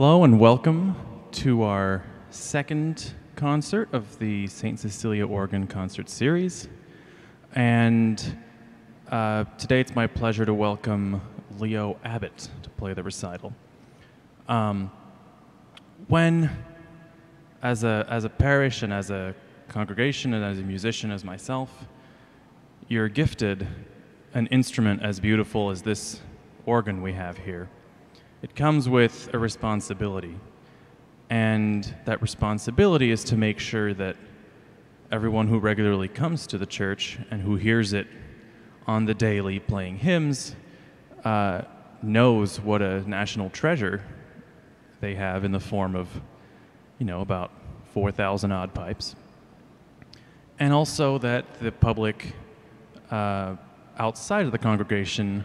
Hello and welcome to our second concert of the St. Cecilia Organ Concert Series. And uh, today it's my pleasure to welcome Leo Abbott to play the recital. Um, when, as a, as a parish and as a congregation and as a musician as myself, you're gifted an instrument as beautiful as this organ we have here it comes with a responsibility. And that responsibility is to make sure that everyone who regularly comes to the church and who hears it on the daily playing hymns uh, knows what a national treasure they have in the form of, you know, about 4,000 odd pipes. And also that the public uh, outside of the congregation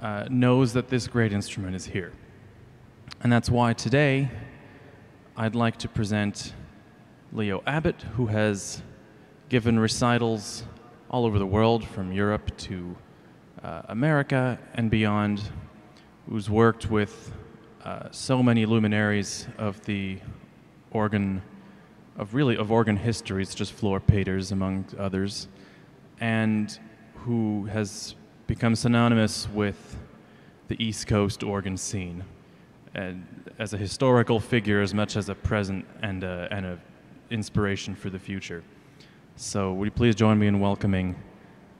uh, knows that this great instrument is here. And that's why today I'd like to present Leo Abbott, who has given recitals all over the world, from Europe to uh, America and beyond, who's worked with uh, so many luminaries of the organ, of really of organ history, it's just Flor Peeters among others, and who has become synonymous with the East Coast organ scene, and as a historical figure as much as a present and a, and a inspiration for the future. So, would you please join me in welcoming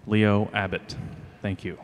Leo Abbott? Thank you.